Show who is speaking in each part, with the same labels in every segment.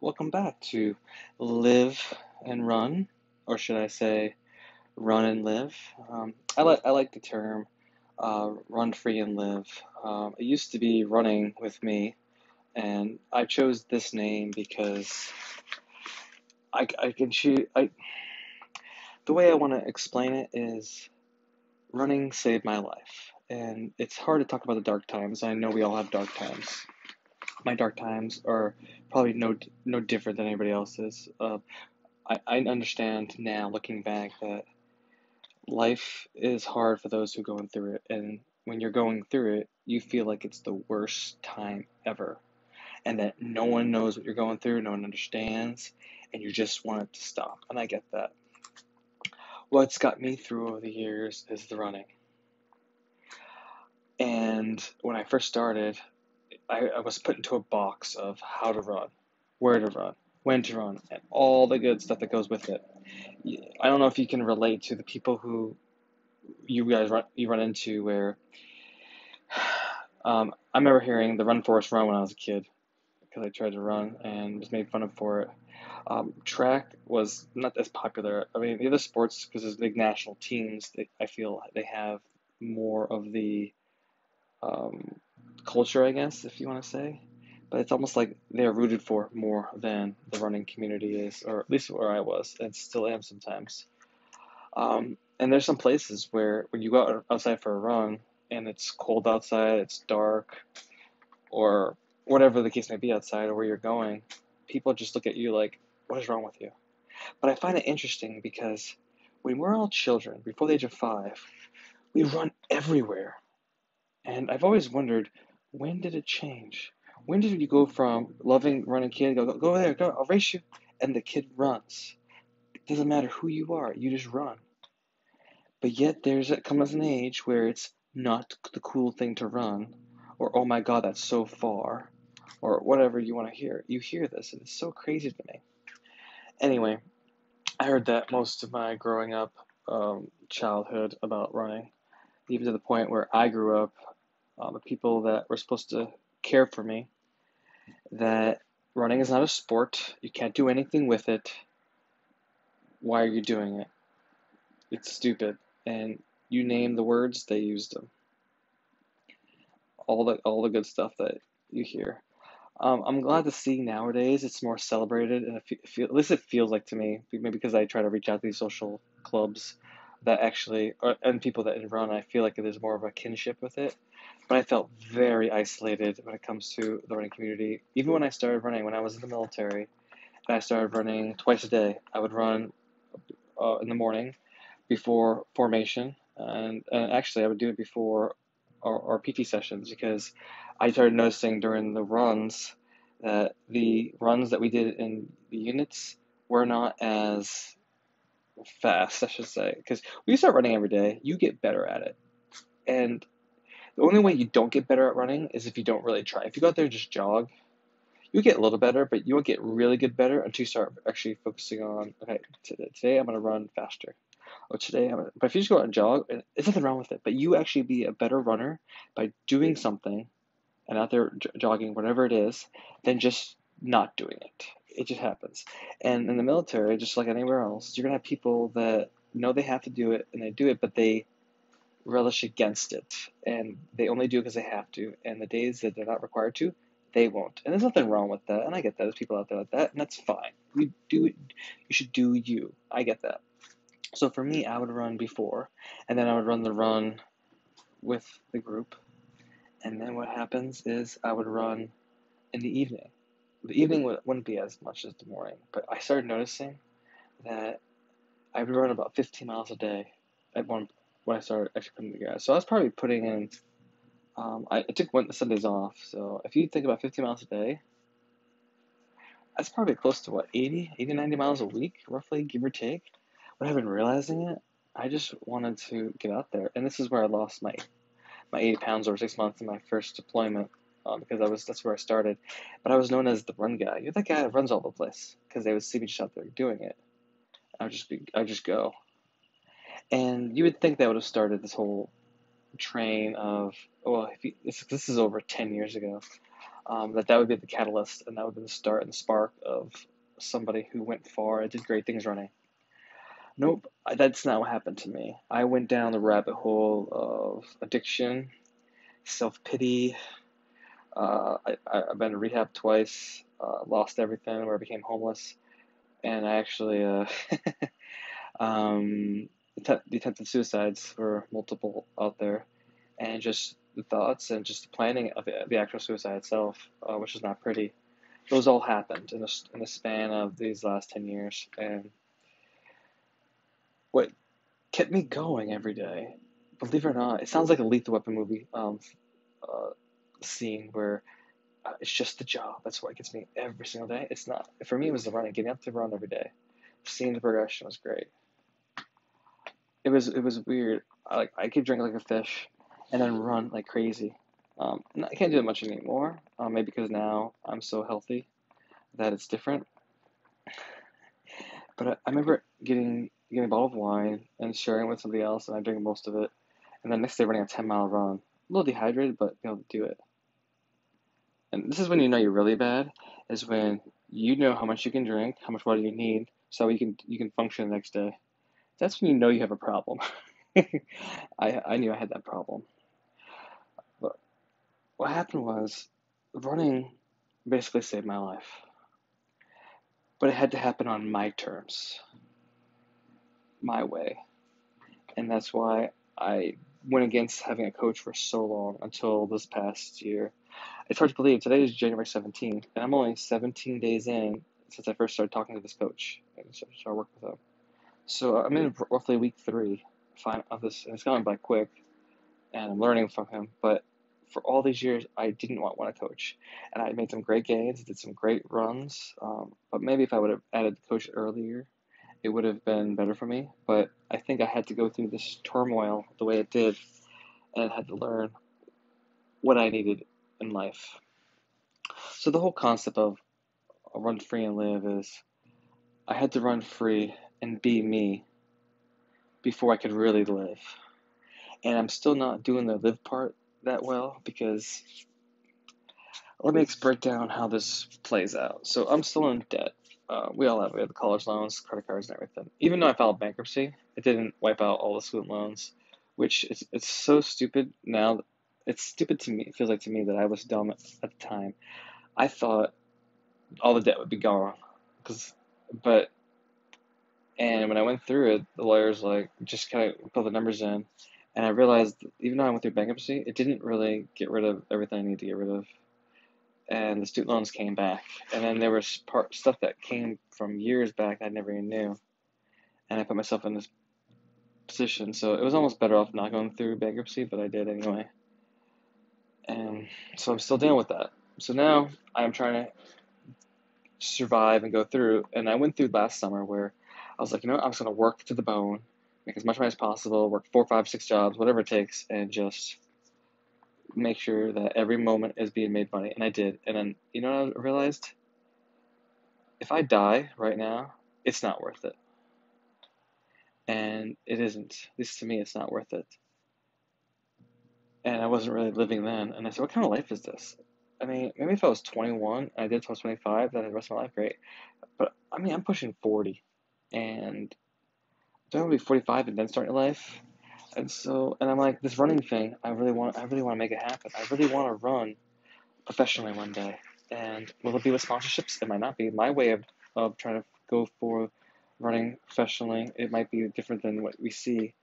Speaker 1: welcome back to Live and Run, or should I say, Run and Live. Um, I like I like the term uh, Run Free and Live. Um, it used to be Running with me, and I chose this name because I, I can choose. I the way I want to explain it is, running saved my life, and it's hard to talk about the dark times. I know we all have dark times my dark times are probably no no different than anybody else's. Uh, I I understand now, looking back, that life is hard for those who are going through it, and when you're going through it, you feel like it's the worst time ever, and that no one knows what you're going through, no one understands, and you just want it to stop. And I get that. What's got me through over the years is the running. And when I first started, I, I was put into a box of how to run, where to run, when to run, and all the good stuff that goes with it. I don't know if you can relate to the people who you guys run you run into where um, I remember hearing the Run Forrest Run when I was a kid because I tried to run and was made fun of for it. Um, track was not as popular. I mean, the other sports because there's big national teams. They, I feel they have more of the um, culture, I guess, if you want to say. But it's almost like they're rooted for more than the running community is, or at least where I was, and still am sometimes. Um, and there's some places where when you go outside for a run and it's cold outside, it's dark, or whatever the case may be outside or where you're going, people just look at you like, what is wrong with you? But I find it interesting because when we're all children, before the age of five, we run everywhere. And I've always wondered when did it change? When did you go from loving running kid, go, go, go there, go, I'll race you, and the kid runs? It doesn't matter who you are, you just run. But yet there's it comes an age where it's not the cool thing to run, or oh my god, that's so far, or whatever you want to hear. You hear this, and it's so crazy to me. Anyway, I heard that most of my growing up um, childhood about running, even to the point where I grew up uh, the people that were supposed to care for me, that running is not a sport. You can't do anything with it. Why are you doing it? It's stupid. And you name the words, they used them. All the all the good stuff that you hear. Um, I'm glad to see nowadays it's more celebrated, and at least it feels like to me. Maybe because I try to reach out to these social clubs that actually, or, and people that run, I feel like there's more of a kinship with it but I felt very isolated when it comes to the running community. Even when I started running, when I was in the military, and I started running twice a day, I would run uh, in the morning before formation, and, and actually I would do it before our, our PT sessions because I started noticing during the runs that the runs that we did in the units were not as fast, I should say, because when you start running every day, you get better at it, and the only way you don't get better at running is if you don't really try. If you go out there and just jog, you'll get a little better, but you won't get really good better until you start actually focusing on, okay, today I'm going to run faster. Or today I'm gonna, but if you just go out and jog, there's nothing wrong with it, but you actually be a better runner by doing something and out there j- jogging, whatever it is, than just not doing it. It just happens. And in the military, just like anywhere else, you're going to have people that know they have to do it and they do it, but they relish against it, and they only do it because they have to. And the days that they're not required to, they won't. And there's nothing wrong with that. And I get that. There's people out there like that, and that's fine. You do You should do you. I get that. So for me, I would run before, and then I would run the run with the group. And then what happens is I would run in the evening. The evening wouldn't be as much as the morning, but I started noticing that I would run about 15 miles a day at one when I started actually putting together. So I was probably putting in. Um, I, I took one Sundays off, so if you think about 50 miles a day, that's probably close to what 80, 80, 90 miles a week, roughly, give or take. But I've been realizing it. I just wanted to get out there, and this is where I lost my my 80 pounds over six months in my first deployment uh, because I was that's where I started. But I was known as the run guy. You're that guy that runs all the place because they would see me just out there doing it. I would just be I would just go. And you would think that would have started this whole train of, well, you, this, this is over 10 years ago. um, that that would be the catalyst and that would be the start and spark of somebody who went far and did great things running. Nope, that's not what happened to me. I went down the rabbit hole of addiction, self pity. Uh, I, I've been to rehab twice, uh, lost everything, where I became homeless, and I actually uh, um, the attempted suicides were multiple out there, and just the thoughts and just the planning of the, the actual suicide itself, uh, which is not pretty. Those all happened in the, in the span of these last 10 years. And what kept me going every day, believe it or not, it sounds like a Lethal Weapon movie um, uh, scene where uh, it's just the job. That's what gets me every single day. It's not. For me, it was the running, getting up to run every day. Seeing the progression was great. It was it was weird. I, like I could drink like a fish and then run like crazy. Um, I can't do that much anymore, um, maybe because now I'm so healthy that it's different. But I, I remember getting getting a bottle of wine and sharing it with somebody else, and I drank most of it. And then next day running a 10 mile run, a little dehydrated, but able to do it. And this is when you know you're really bad, is when you know how much you can drink, how much water you need, so you can you can function the next day. That's when you know you have a problem. I I knew I had that problem But what happened was running basically saved my life. But it had to happen on my terms, my way. And that's why I went against having a coach for so long until this past year. It's hard to believe. Today is January 17th, and I'm only 17 days in since I first started talking to this coach and started working with him. So I'm in roughly week three of this, and it's gone by quick, and I'm learning from him. But for all these years, I didn't want, want to coach. And I made some great gains, did some great runs. Um, but maybe if I would have added the coach earlier, it would have been better for me. But I think I had to go through this turmoil the way it did and had to learn what I needed in life. So the whole concept of run free and live is I had to run free and be me before I could really live. And I'm still not doing the live part that well because let me break down how this plays out. So I'm still in debt. Uh, we all have we have the college loans, credit cards, and everything. Even though I filed bankruptcy, it didn't wipe out all the student loans, which is it's so stupid now. It's stupid to me. It feels like to me that I was dumb at, at the time. I thought all the debt would be gone, cause, but and when I went through it, the lawyers like just kind of put the numbers in, and I realized even though I went through bankruptcy, it didn't really get rid of everything I needed to get rid of. And the student loans came back, and then there was part stuff that came from years back I never even knew, and I put myself in this position. So it was almost better off not going through bankruptcy, but I did anyway. And so I'm still dealing with that. So now I'm trying to survive and go through. And I went through last summer where I was like, you know, I'm just gonna work to the bone make as much money as possible, work four, five, six jobs, whatever it takes, and just make sure that every moment is being made money. And I did. And then, you know I realized? If I die right now, it's not worth it. And it isn't. At least to me, it's not worth it. And I wasn't really living then. And I said, what kind of life is this? I mean, maybe if I was 21 and I did till I was 25, then the rest of my life, great. But I mean, I'm pushing 40. And don't want to be 45 and then start your life. And so, and I'm like, this running thing, I really want, I really want to make it happen. I really want to run professionally one day. And will it be with sponsorships? It might not be. My way of, of trying to go for running professionally, it might be different than what we see.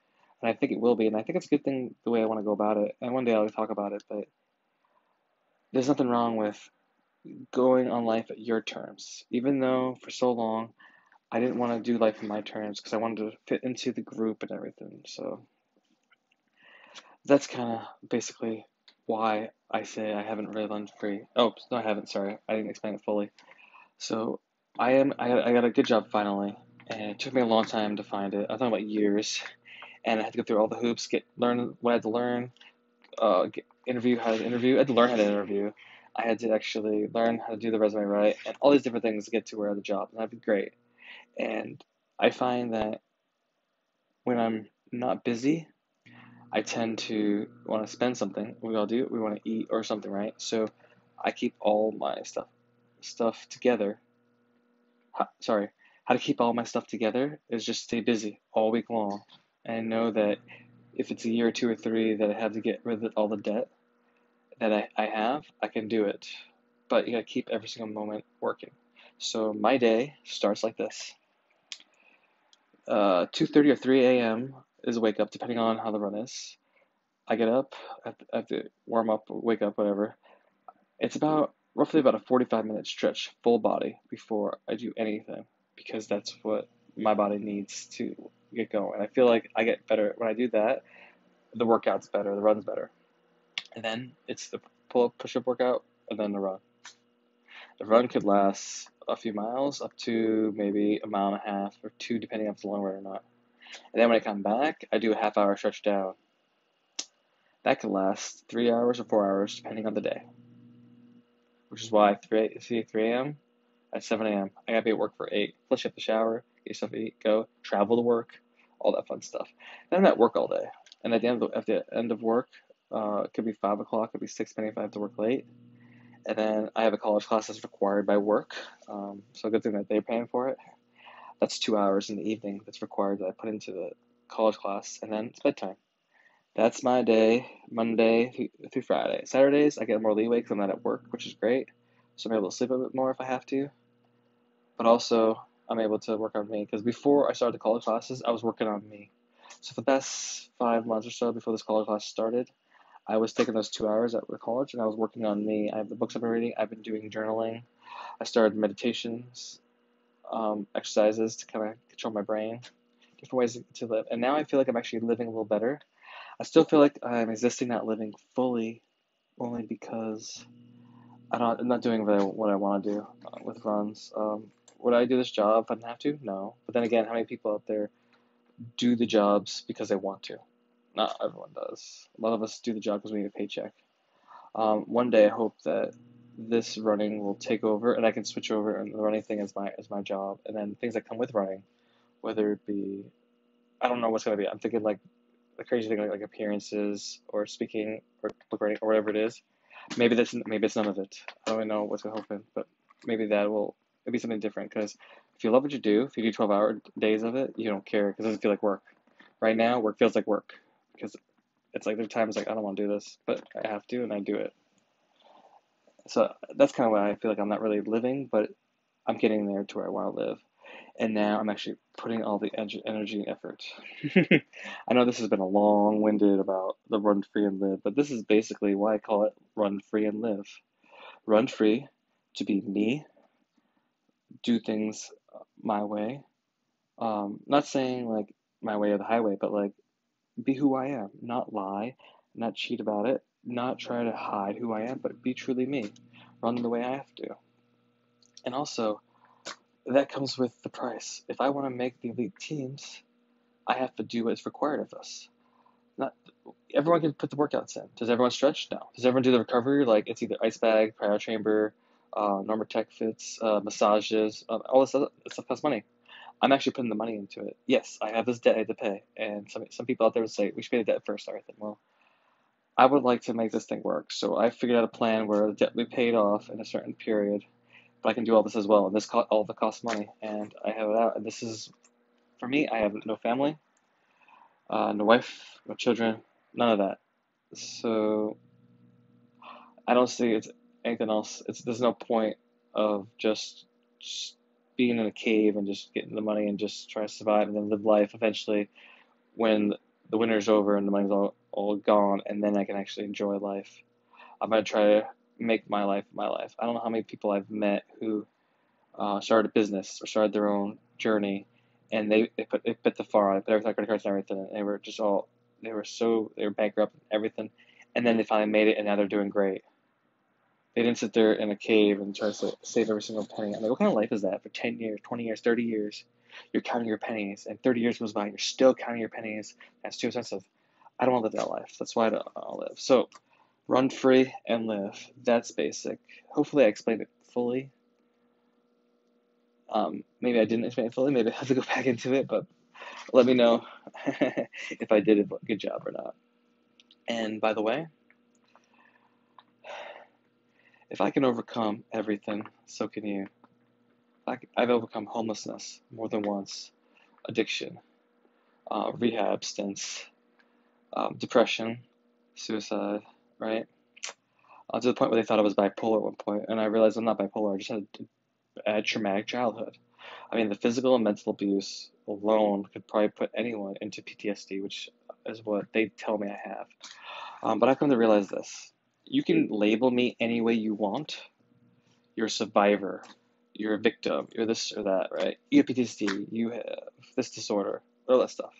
Speaker 1: And I think it will be. And I think it's a good thing the way I want to go about it. And one day I'll talk about it, but there's nothing wrong with going on life at your terms. Even though for so long I didn't want to do life in my terms because I wanted to fit into the group and everything. So that's kind of basically why I say I haven't really run free. Oh, no, I haven't. Sorry, I didn't explain it fully. So I am. I got, I got a good job finally, and it took me a long time to find it. I thought about years, and I had to go through all the hoops, get learn what I had to learn, uh, get, interview how to interview. I had to learn how to interview. I had to actually learn how to do the resume right, and all these different things to get to where the job, and that'd be great. And I find that when I'm not busy, I tend to want to spend something. We all do. We want to eat or something, right? So I keep all my stuff stuff together. Sorry, how to keep all my stuff together is just stay busy all week long, and know that if it's a year or two or three that I have to get rid of all the debt that I, I have, I can do it. But you gotta keep every single moment working. So my day starts like this. Uh, 2.30 or 3 a.m. is a wake up, depending on how the run is. I get up, I have, to, I have to warm up, wake up, whatever. It's about roughly about a 45 minute stretch, full body, before I do anything, because that's what my body needs to get going. I feel like I get better when I do that. The workout's better, the run's better. And then it's the pull up, push up workout, and then the run. The run could last a few miles, up to maybe a mile and a half or two, depending on if it's long run or not. And then when I come back, I do a half hour stretch down. That can last three hours or four hours, depending on the day. Which is why 3, see 3 a.m. at 7 a.m. I gotta be at work for 8. Plus, you have to shower, get yourself to eat, go, travel to work, all that fun stuff. Then I'm at work all day. And at the end of, the, at the end of work, uh, it could be 5 o'clock, it could be 6, depending if I have to work late. And then I have a college class that's required by work. Um, so good thing that they're paying for it. That's two hours in the evening that's required that I put into the college class. And then it's bedtime. That's my day, Monday through, through Friday. Saturdays, I get more leeway because I'm not at work, which is great. So I'm able to sleep a bit more if I have to. But also, I'm able to work on me because before I started the college classes, I was working on me. So for the past five months or so before this college class started, I was taking those two hours at the college and I was working on me. I have the books I've been reading. I've been doing journaling. I started meditations, um, exercises to kind of control my brain, different ways to live. And now I feel like I'm actually living a little better. I still feel like I'm existing, not living fully, only because I don't, I'm not doing what I, what I want to do uh, with runs. Um, would I do this job if I didn't have to? No. But then again, how many people out there do the jobs because they want to? Not everyone does. A lot of us do the job because we need a paycheck. Um, one day, I hope that this running will take over, and I can switch over, and the running thing is my is my job, and then things that come with running, whether it be, I don't know what's gonna be. I'm thinking like the crazy thing like, like appearances or speaking or writing or whatever it is. Maybe that's maybe it's none of it. I don't really know what's gonna happen, but maybe that will maybe something different. Because if you love what you do, if you do 12 hour days of it, you don't care because it doesn't feel like work. Right now, work feels like work because it's like there are times like I don't want to do this, but I have to, and I do it. So that's kind of why I feel like I'm not really living, but I'm getting there to where I want to live. And now I'm actually putting all the energy and effort. I know this has been a long winded about the run free and live, but this is basically why I call it run free and live. Run free to be me, do things my way. Um, not saying like my way or the highway, but like be who I am, not lie, not cheat about it, not try to hide who I am, but be truly me. Run the way I have to. And also, that comes with the price. If I want to make the elite teams, I have to do what's required of us. Not everyone can put the workouts in. Does everyone stretch? No. Does everyone do the recovery? Like it's either ice bag, cryo chamber, uh, Normatec fits, uh, massages, uh, all this stuff costs money. I'm actually putting the money into it. Yes, I have this debt I have to pay, and some some people out there would say we should pay the debt first. I think, well, I would like to make this thing work, so I figured out a plan where the debt will be paid off in a certain period, but I can do all this as well, and this co- all the cost money, and I have it out. And this is, for me, I have no family, uh, no wife, no children, none of that. So I don't see it's anything else. It's there's no point of just, just being in a cave and just getting the money and just trying to survive and then live life eventually when the winter's over and the money's all, all gone and then I can actually enjoy life. I'm going to try to make my life my life. I don't know how many people I've met who uh, started a business or started their own journey and they, they put they put the far on, they put everything credit cards and everything and they were just all they were so they were bankrupt and everything and then they finally made it and now they're doing great they didn't sit there in a cave and try to save every single penny. I'm like, what kind of life is that for 10 years, 20 years, 30 years? You're counting your pennies, and 30 years goes by, you're still counting your pennies. That's too expensive. I don't want to live that life. That's why I don't live. So, run free and live. That's basic. Hopefully, I explained it fully. Um, maybe I didn't explain it fully. Maybe I have to go back into it, but let me know if I did a good job or not. And by the way, If I can overcome everything, so can you. I, have overcome homelessness more than once, addiction, uh, rehab stints, um, depression, suicide, right? Uh, to the point where they thought I was bipolar at one point, and I realized I'm not bipolar. I just had a, a traumatic childhood. I mean, the physical and mental abuse alone could probably put anyone into PTSD, which is what they tell me I have. Um, but I've come to realize this you can label me any way you want. You're a survivor. You're a victim. You're this or that, right? You have PTSD. You have this disorder. All that stuff.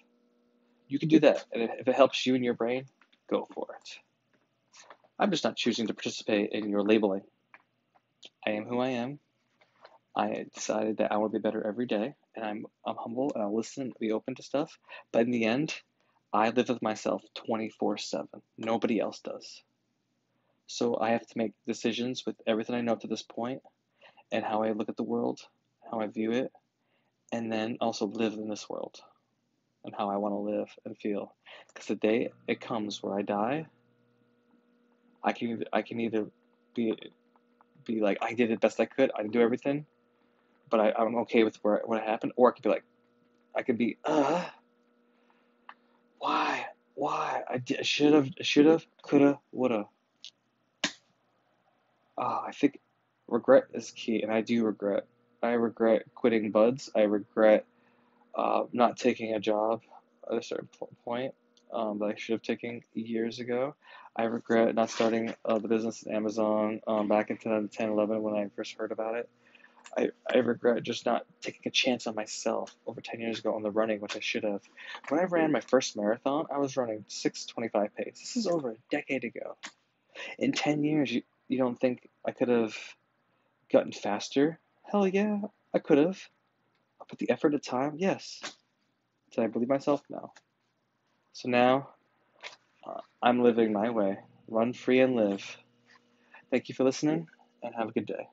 Speaker 1: You can do that. And if it helps you in your brain, go for it. I'm just not choosing to participate in your labeling. I am who I am. I decided that I want to be better every day, and I'm I'm humble and I'll listen, and be open to stuff. But in the end, I live with myself 24/7. Nobody else does. So I have to make decisions with everything I know up to this point, and how I look at the world, how I view it, and then also live in this world, and how I want to live and feel. Because the day it comes where I die, I can I can either be be like I did the best I could, I didn't do everything, but I, I'm okay with where what happened. Or I could be like, I could be, uh, why, why? I should have, should have, coulda, woulda. Uh, I think regret is key, and I do regret. I regret quitting BUD/S. I regret uh, not taking a job at a certain point um, that I should have taken years ago. I regret not starting uh, the business at Amazon um, back in 2010, 11 when I first heard about it. I, I regret just not taking a chance on myself over 10 years ago on the running, which I should have. When I ran my first marathon, I was running 625 pace. This is over a decade ago. In 10 years, you, you don't think I could have gotten faster? Hell yeah, I could have. I put the effort of time? Yes. Did I believe myself? No. So now, uh, I'm living my way. Run free and live. Thank you for listening, and have a good day.